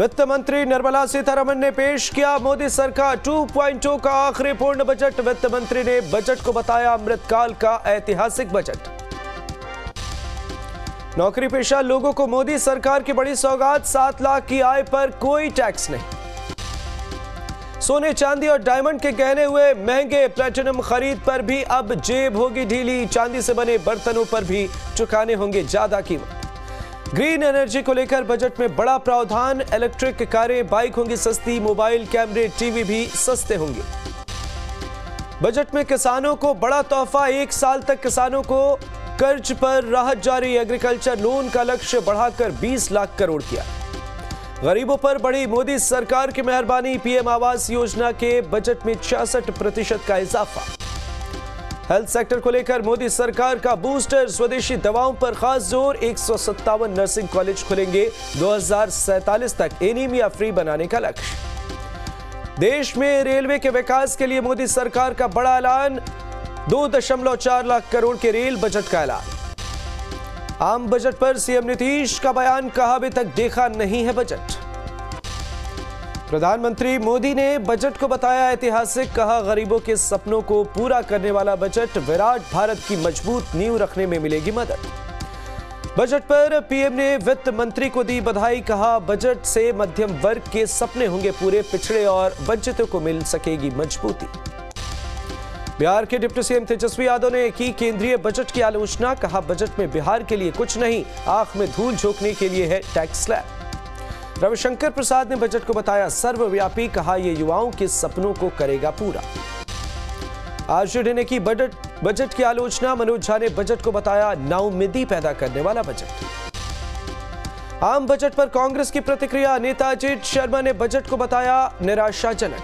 वित्त मंत्री निर्मला सीतारमन ने पेश किया मोदी सरकार 2.0 का आखिरी पूर्ण बजट। वित्त मंत्री ने बजट को बताया अमृतकाल का ऐतिहासिक बजट। नौकरी पेशा लोगों को मोदी सरकार की बड़ी सौगात, सात लाख की आय पर कोई टैक्स नहीं। सोने, चांदी और डायमंड के गहने हुए महँगे प्लेटिनम खरीद पर भी अब जेब होगी ढीली। चांदी से बने बर्तनों पर भी चुकाने होंगे ज़्यादा कीमत। ग्रीन एनर्जी को लेकर बजट में बड़ा प्रावधान। इलेक्ट्रिक कारें, बाइक होंगी सस्ती, मोबाइल, कैमरे, टीवी भी सस्ते होंगे। बजट में किसानों को बड़ा तोहफा। एक साल तक किसानों को कर्ज पर राहत जारी। एग्रीकल्चर लोन का लक्ष्य बढ़ाकर 20 लाख करोड़ किया। गरीबों पर बढ़ी मोदी सरकार की मेहरबानी। पीएम आवास योजना के बजट में छियासठ प्रतिशत का इजाफा। हेल्थ सेक्टर को लेकर मोदी सरकार का बूस्टर स्वदेशी दवाओं पर खास ज़ोर। एक सौ सत्तावन नर्सिंग कॉलेज खुलेंगे दो हज़ार सैंतालीस तक। एनीमिया फ्री बनाने का लक्ष्य। देश में रेलवे के विकास के लिए मोदी सरकार का बड़ा ऐलान। दो दशमलव चार लाख करोड़ के रेल बजट का ऐलान। आम बजट पर सीएम नीतीश का बयान कहा अभी तक देखा नहीं है बजट प्रधानमंत्री मोदी ने बजट को बताया, ऐतिहासिक कहा, गरीबों के सपनों को पूरा करने वाला बजट विराट भारत की मज़बूत नींव रखने में मिलेगी मदद। बजट पर पीएम ने वित्त मंत्री को दी बधाई, कहा, बजट से मध्यम वर्ग के सपने होंगे पूरे, पिछड़े और वंचितों को मिल सकेगी मजबूती। बिहार के डिप्टी सीएम तेजस्वी यादव ने की केंद्रीय बजट की आलोचना, कहा, बजट में बिहार के लिए कुछ नहीं, आँख में धूल झोंकने के लिए है टैक्स स्लैब। रविशंकर प्रसाद ने बजट को बताया, सर्वव्यापी, कहा यह युवाओं के सपनों को करेगा पूरा। आरजेडी ने की बजट बजट की आलोचना, मनोज झा ने बजट को बताया नाउमीदी पैदा करने वाला बजट। आम बजट पर कांग्रेस की प्रतिक्रिया, नेता अजीत शर्मा ने बजट को बताया, निराशाजनक।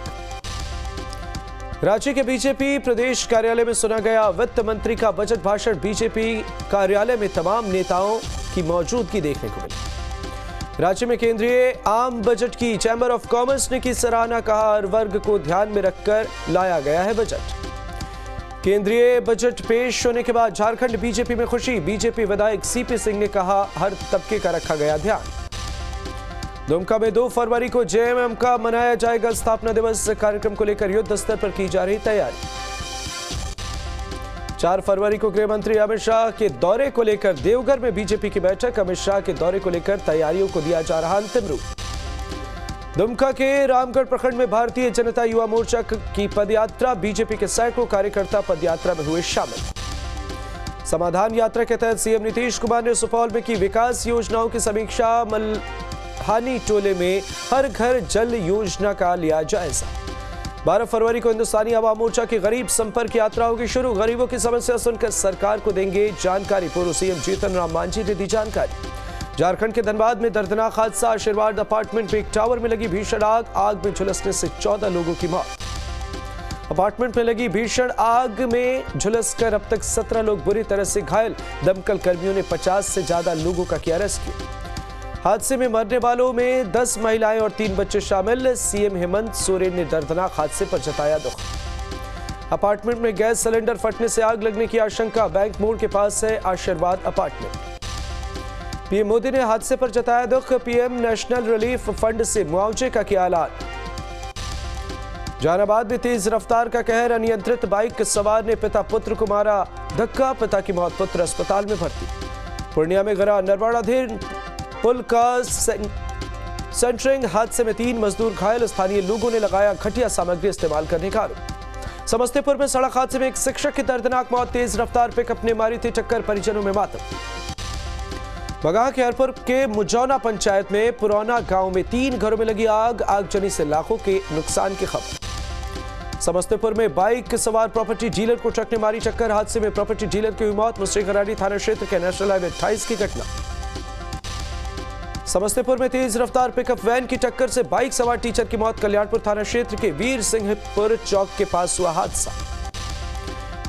रांची के बीजेपी प्रदेश कार्यालय में सुना गया, वित्त मंत्री का बजट भाषण, बीजेपी कार्यालय में तमाम नेताओं की मौजूदगी देखने को मिली। राज्य में केंद्रीय आम बजट की चैंबर ऑफ़ कॉमर्स ने की सराहना कहा हर वर्ग को ध्यान में रखकर लाया गया है बजट। केंद्रीय बजट पेश होने के बाद झारखंड बीजेपी में खुशी, बीजेपी विधायक सीपी सिंह ने कहा, हर तबके का रखा गया ध्यान। दुमका में दो फरवरी को जेएमएम का मनाया जाएगा स्थापना दिवस, कार्यक्रम को लेकर युद्ध स्तर पर की जा रही तैयारी। चार फरवरी को गृह मंत्री अमित शाह के दौरे को लेकर देवघर में बीजेपी की बैठक। अमित शाह के दौरे को लेकर तैयारियों को दिया जा रहा अंतिम रूप। दुमका के रामगढ़ प्रखंड में भारतीय जनता युवा मोर्चा की पदयात्रा, बीजेपी के सैकड़ों कार्यकर्ता पदयात्रा में हुए शामिल। समाधान यात्रा के तहत सीएम नीतीश कुमार ने सुपौल में की विकास योजनाओं की समीक्षा, मल्हानी टोले में हर घर जल योजना का लिया जायजा। 12 फरवरी को हिंदुस्तानी आवाम मोर्चा की गरीब संपर्क यात्रा होगी शुरू। गरीबों की समस्या सुनकर सरकार को देंगे जानकारी। पूर्व सीएम जीतन राम मांझी ने दी जानकारी। झारखंड के धनबाद में दर्दनाक हादसा। आशीर्वाद अपार्टमेंट में एक टावर में लगी भीषण आग। आग में झुलसने से 14 लोगों की मौत। अपार्टमेंट में लगी भीषण आग में झुलसकर अब तक 17 लोग बुरी तरह से घायल। दमकल कर्मियों ने 50 से ज़्यादा लोगों का किया रेस्क्यू। हादसे में मरने वालों में 10 महिलाएँ और तीन बच्चे शामिल। सीएम हेमंत सोरेन ने दर्दनाक हादसे पर जताया दुख। अपार्टमेंट में गैस सिलेंडर फटने से आग लगने की आशंका। बैंक मोड़ के पास है आशीर्वाद अपार्टमेंट। पीएम मोदी ने हादसे पर जताया दुख। पीएम नेशनल रिलीफ फंड से मुआवजे का किया ऐलान। जहानाबाद में तेज रफ्तार का कहर। अनियंत्रित बाइक सवार ने पिता पुत्र को मारा। धक्का। पिता की मौत पुत्र अस्पताल में भर्ती। पूर्णिया में गिरा नरवाड़ाधीन पुल का सेंटरिंग हादसे में तीन मजदूर घायल। स्थानीय लोगों ने लगाया घटिया सामग्री इस्तेमाल करने का आरोप। समस्तीपुर में सड़क हादसे में एक शिक्षक की दर्दनाक मौत। तेज रफ्तार पिकअप ने मारी थी टक्कर, परिजनों में मातम। बगाह के हरपुर के मुजौना पंचायत में पुराना गाँव में तीन घरों में लगी आग। आगजनी से लाखों के नुकसान की खबर। समस्तीपुर में बाइक सवार प्रॉपर्टी डीलर को ट्रक ने मारी टक्कर। हादसे में प्रॉपर्टी डीलर की हुई मौत। कराड़ी थाना क्षेत्र के नेशनल हाईवे अट्ठाईस की घटना। समस्तीपुर में तेज रफ्तार पिकअप वैन की टक्कर से बाइक सवार टीचर की मौत, कल्याणपुर थाना क्षेत्र के वीर सिंहपुर चौक के पास हुआ हादसा।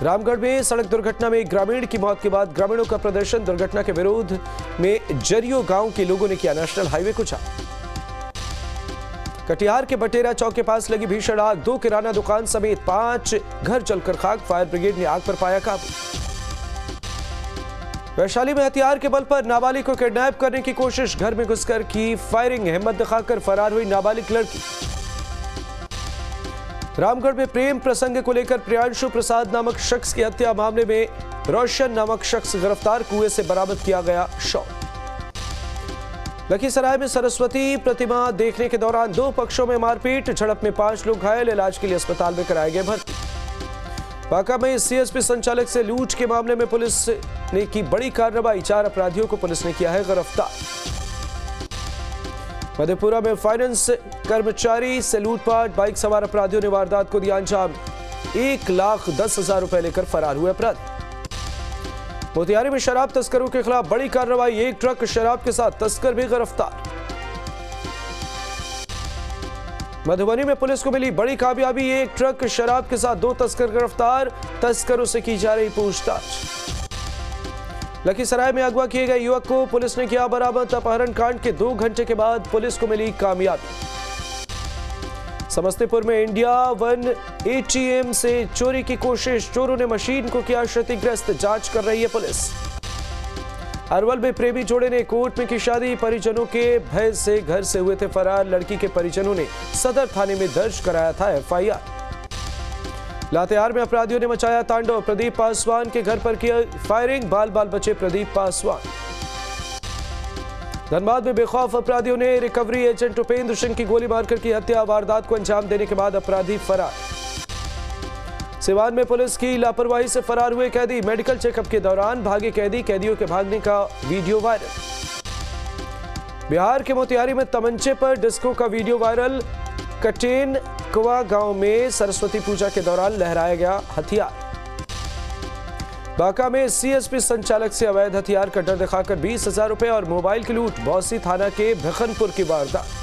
रामगढ़ में सड़क दुर्घटना में ग्रामीण की मौत के बाद ग्रामीणों का प्रदर्शन, दुर्घटना के विरोध में जरियो गाँव के लोगों ने किया नेशनल हाईवे को जाम कटिहार के बटेरा चौक के पास लगी भीषण आग, दो किराना दुकान समेत पाँच घर जलकर खाक, फायर ब्रिगेड ने आग पर पाया काबू। वैशाली में हथियार के बल पर नाबालिग को किडनैप करने की कोशिश, घर में घुसकर की फायरिंग, हिम्मत दिखाकर फरार हुई नाबालिग लड़की। रामगढ़ में प्रेम प्रसंग को लेकर प्रियांशु प्रसाद नामक शख्स की हत्या मामले में रोशन नामक शख्स गिरफ़्तार कुएँ से बरामद किया गया शव। लखीसराय में सरस्वती प्रतिमा देखने के दौरान दो पक्षों में मारपीट, झड़प में पाँच लोग घायल, इलाज के लिए अस्पताल में कराए गए भर्ती। बांका में सीएसपी संचालक से लूट के मामले में पुलिस ने की बड़ी कार्रवाई। चार अपराधियों को पुलिस ने किया है गिरफ़्तार। मधेपुरा में फाइनेंस कर्मचारी से लूटपाट। बाइक सवार अपराधियों ने वारदात को दिया अंजाम। एक लाख दस हज़ार रुपए लेकर फरार हुए अपराधी। मोतिहारी में शराब तस्करों के खिलाफ बड़ी कार्रवाई। एक ट्रक शराब के साथ तस्कर भी गिरफ़्तार। मधुबनी में पुलिस को मिली बड़ी कामयाबी। एक ट्रक शराब के साथ दो तस्कर गिरफ़्तार। तस्करों से की जा रही पूछताछ। लखीसराय में अगवा किए गए युवक को पुलिस ने किया बरामद। अपहरण कांड के दो घंटे के बाद पुलिस को मिली कामयाबी। समस्तीपुर में इंडिया वन एटीएम से चोरी की कोशिश। चोरों ने मशीन को किया क्षतिग्रस्त। जाँच कर रही है पुलिस। अरवल में प्रेमी जोड़े ने कोर्ट में की शादी। परिजनों के भय से घर से हुए थे फरार। लड़की के परिजनों ने सदर थाने में दर्ज कराया था एफआईआर। लातेहार में अपराधियों ने मचाया तांडव। प्रदीप पासवान के घर पर किया फायरिंग। बाल बाल बचे प्रदीप पासवान। धनबाद में बेखौफ अपराधियों ने रिकवरी एजेंट उपेंद्र सिंह की गोली मारकर की हत्या। वारदात को अंजाम देने के बाद अपराधी फरार। सिवान में पुलिस की लापरवाही से फरार हुए कैदी। मेडिकल चेकअप के दौरान भागे कैदी, कैदियों के भागने का वीडियो वायरल। बिहार के मोतिहारी में तमंचे पर डिस्को का वीडियो वायरल। कटेन कुआ गाँव में सरस्वती पूजा के दौरान लहराया गया हथियार। बांका में सीएसपी संचालक से अवैध हथियार का डर दिखाकर बीस हज़ार रुपए और मोबाइल की लूट। बौसी थाना के भखनपुर की वारदात।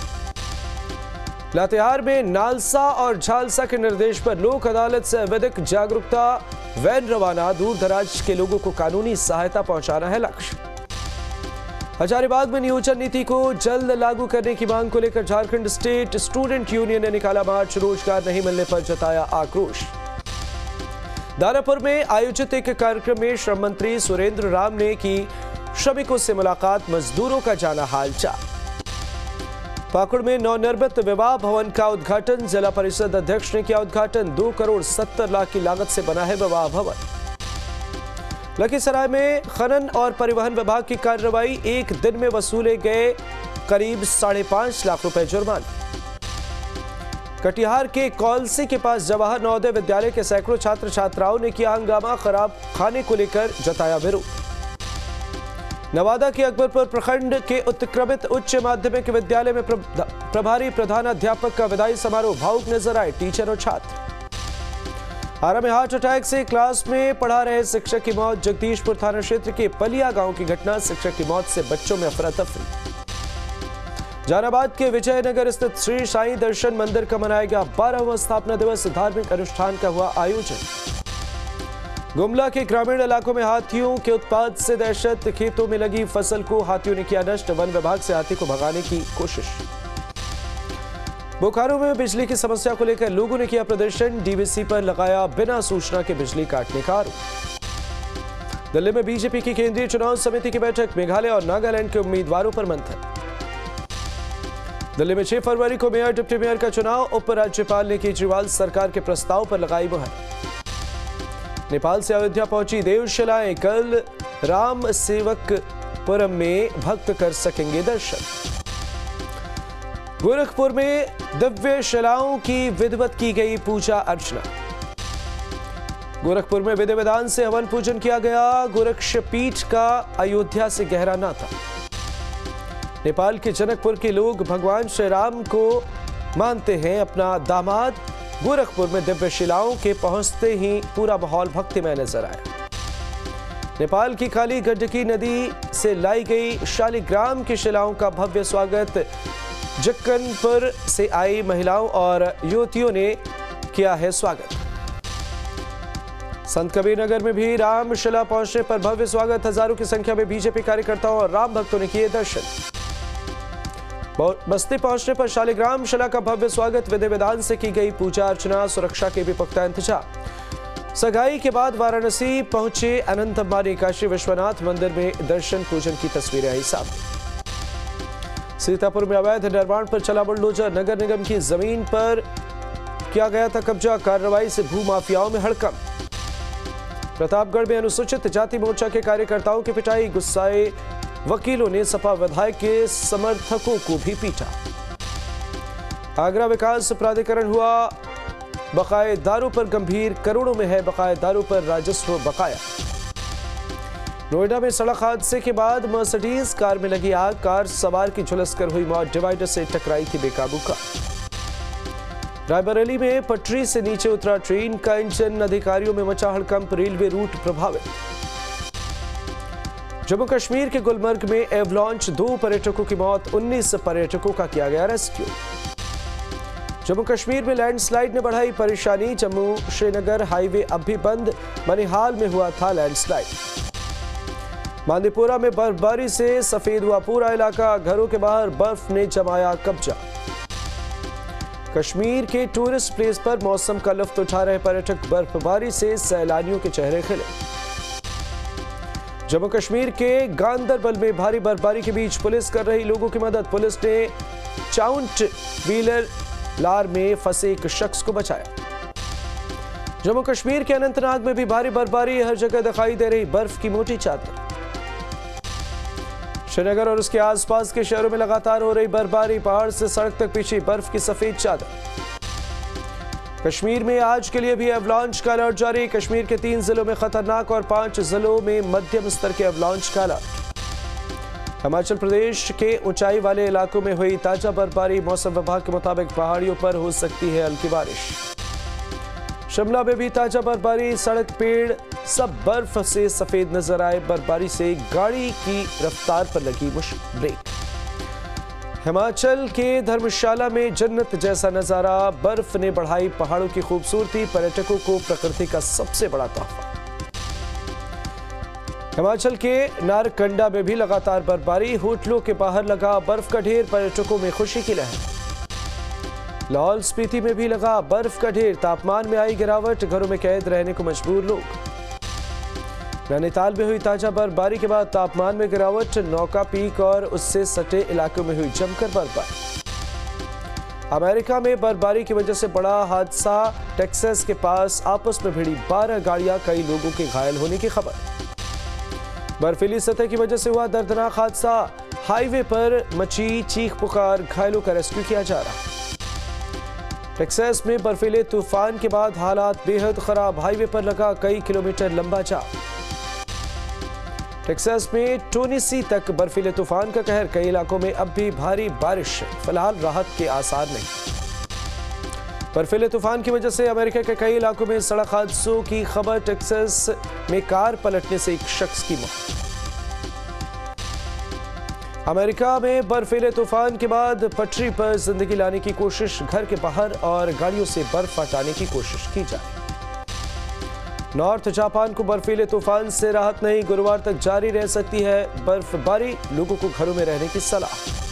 लातेहार में नालसा और झालसा के निर्देश पर लोक अदालत से विधिक जागरूकता, वैन रवाना दूर दराज के लोगों को कानूनी सहायता पहुंचाना है लक्ष्य। हजारीबाग में नियोजन नीति को जल्द लागू करने की मांग को लेकर झारखंड स्टेट स्टूडेंट यूनियन ने निकाला मार्च, रोज़गार नहीं मिलने पर जताया आक्रोश। दानापुर में आयोजित एक कार्यक्रम में श्रम मंत्री सुरेंद्र राम ने की, श्रमिकों से मुलाकात, मजदूरों का जाना हालचाल। पाकुड़ में नवनिर्मित विवाह भवन का उद्घाटन, जिला परिषद अध्यक्ष ने किया उद्घाटन। दो करोड़ सत्तर लाख की लागत से बना है विवाह भवन। लखीसराय में खनन और परिवहन विभाग की कार्रवाई, एक दिन में वसूले गए करीब साढ़े पाँच लाख रुपए जुर्माने। कटिहार के कौलसी के पास जवाहर नवोदय विद्यालय के सैकड़ों छात्र छात्राओं ने किया हंगामा, खराब खाने को लेकर जताया विरोध। नवादा के अकबरपुर प्रखंड के उत्क्रमित उच्च माध्यमिक विद्यालय में प्रभारी प्रधानाध्यापक का विदाई समारोह भावुक नज़र आए टीचर और छात्र। आरा में हार्ट अटैक से क्लास में पढ़ा रहे शिक्षक की मौत, जगदीशपुर थाना क्षेत्र के पलिया गाँव की घटना, शिक्षक की मौत से बच्चों में अफरा तफरी। जहानाबाद के विजयनगर स्थित श्री साई दर्शन मंदिर का मनाया गया बारहवा स्थापना दिवस धार्मिक अनुष्ठान का हुआ आयोजन। गुमला के ग्रामीण इलाकों में हाथियों के उत्पाद से दहशत, खेतों में लगी फ़सल को हाथियों ने किया नष्ट, वन विभाग से हाथी को भगाने की कोशिश। बोकारो में बिजली की समस्या को लेकर लोगों ने किया प्रदर्शन, डीवीसी पर लगाया बिना सूचना के बिजली काटने का आरोप। दिल्ली में बीजेपी की केंद्रीय चुनाव समिति की बैठक, मेघालय और नागालैंड के उम्मीदवारों पर मंथन। दिल्ली में 6 फरवरी को मेयर, डिप्टी मेयर का चुनाव उपराज्यपाल ने केजरीवाल सरकार के प्रस्ताव पर लगाई मुहर। नेपाल से अयोध्या पहुँची देवशिलाएँ, कल राम सेवक सेवकपुरम में भक्त कर सकेंगे दर्शन। गोरखपुर में दिव्य शिलाओं की विधिवत की गई पूजा अर्चना। गोरखपुर में विधि विधान से हवन पूजन किया गया गोरक्ष पीठ का अयोध्या से गहरा नाता। नेपाल के जनकपुर के लोग भगवान श्री राम को मानते हैं अपना दामाद। गोरखपुर में दिव्य शिलाओं के पहुँचते ही पूरा माहौल भक्तिमय नज़र आया। नेपाल की काली गंडकी नदी से लाई गई शालिग्राम की शिलाओं का भव्य स्वागत जक्कनपुर से आई महिलाओं और युवतियों ने किया है स्वागत। संत कबीर नगर में भी रामशिला पहुँचने पर भव्य स्वागत। हज़ारों की संख्या में बीजेपी कार्यकर्ताओं और राम भक्तों ने किए दर्शन। बस्ती पहुँचने पर शालिग्राम शिला का भव्य स्वागत विधि विधान से की गई पूजा अर्चना, सुरक्षा के भी पुख्ता इंतज़ाम सगाई के बाद वाराणसी पहुँचे अनंत अंबानी काशी विश्वनाथ मंदिर में दर्शन पूजन की तस्वीरें आई सामने। सीतापुर में अवैध निर्माण पर चला बुलडोजर, नगर निगम की ज़मीन पर किया गया था कब्जा, कार्रवाई से भू माफियाओं में हड़कम प्रतापगढ़ में अनुसूचित जाति मोर्चा के कार्यकर्ताओं की पिटाई, गुस्साए वकीलों ने सपा विधायक के समर्थकों को भी पीटा। आगरा विकास प्राधिकरण हुआ बकायेदारों पर गंभीर करोड़ों में है बकायेदारों पर राजस्व बकाया। नोएडा में सड़क हादसे के बाद मर्सिडीज कार में लगी आग, कार सवार की झुलसकर हुई मौत, डिवाइडर से टकराई थी बेकाबू का रायबरेली में पटरी से नीचे उतरा ट्रेन, का इंजन, अधिकारियों में मचा हड़कंप, रेलवे रूट प्रभावित। जम्मू कश्मीर के गुलमर्ग में एवलॉन्च दो पर्यटकों की मौत 19 पर्यटकों का किया गया रेस्क्यू। जम्मू कश्मीर में लैंडस्लाइड ने बढ़ाई परेशानी, जम्मू श्रीनगर हाईवे अब भी बंद, मनिहाल में हुआ था लैंडस्लाइड। मांदीपुरा में बर्फबारी से सफ़ेद हुआ पूरा इलाका, घरों के बाहर बर्फ़ ने जमाया कब्जा। कश्मीर के टूरिस्ट प्लेस पर मौसम का लुफ्त उठा रहे पर्यटक, बर्फबारी से सैलानियों के चेहरे खिले। जम्मू कश्मीर के गांधरबल में भारी बर्फबारी के बीच पुलिस कर रही लोगों की मदद। पुलिस ने चाउंट व्हीलर लार में फंसे एक शख्स को बचाया। जम्मू कश्मीर के अनंतनाग में भी भारी बर्फबारी हर जगह दिखाई दे रही बर्फ़ की मोटी चादर। श्रीनगर और उसके आसपास के शहरों में लगातार हो रही बर्फबारी। पहाड़ से सड़क तक पीछे बर्फ़ की सफ़ेद चादर। कश्मीर में आज के लिए भी एवलॉन्च का अलर्ट जारी। कश्मीर के तीन जिलों में खतरनाक और पाँच जिलों में मध्यम स्तर के एवलॉन्च का अलर्ट हिमाचल प्रदेश के ऊंचाई वाले इलाकों में हुई ताज़ा बर्फबारी। मौसम विभाग के मुताबिक पहाड़ियों पर हो सकती है हल्की बारिश। शिमला में भी ताज़ा बर्फबारी। सड़क, पेड़, सब बर्फ़ से सफ़ेद नज़र आए। बर्फबारी से गाड़ी की रफ्तार पर लगी मुश्किल ब्रेक। हिमाचल के धर्मशाला में जन्नत जैसा नज़ारा, बर्फ़ ने बढ़ाई पहाड़ों की खूबसूरती, पर्यटकों को प्रकृति का सबसे बड़ा तोहफा। हिमाचल के नारकंडा में भी लगातार बर्फबारी, होटलों के बाहर लगा बर्फ़ का ढेर, पर्यटकों में खुशी की लहर। लाहौल स्पीति में भी लगा बर्फ़ का ढेर, तापमान में आई गिरावट, घरों में कैद रहने को मजबूर लोग। नैनीताल में हुई ताज़ा बर्फबारी के बाद तापमान में गिरावट, नौका पीक और उससे सटे इलाकों में हुई जमकर बर्फबारी। अमेरिका में बर्फबारी की वजह से बड़ा हादसा, टेक्सास के पास आपस में भिड़ी 12 गाड़ियाँ, कई लोगों के घायल होने की खबर। बर्फीली सतह की वजह से हुआ दर्दनाक हादसा। हाईवे पर मची चीख पुकार घायलों का रेस्क्यू किया जा रहा। टेक्सास में बर्फीले तूफ़ान के बाद हालात बेहद खराब। हाईवे पर लगा कई किलोमीटर लंबा जाम। टेक्सास में टोनीसी तक बर्फीले तूफ़ान का कहर। कई इलाकों में अब भी भारी बारिश। फ़िलहाल राहत के आसार नहीं। बर्फीले तूफ़ान की वजह से अमेरिका के कई इलाकों में सड़क हादसों की खबर। टेक्सास में कार पलटने से एक शख्स की मौत। अमेरिका में बर्फीले तूफ़ान के बाद पटरी पर ज़िंदगी लाने की कोशिश। घर के बाहर और गाड़ियों से बर्फ़ हटाने की कोशिश की जाए नॉर्थ जापान को बर्फीले तूफ़ान से राहत नहीं, गुरुवार तक जारी रह सकती है बर्फबारी, लोगों को घरों में रहने की सलाह।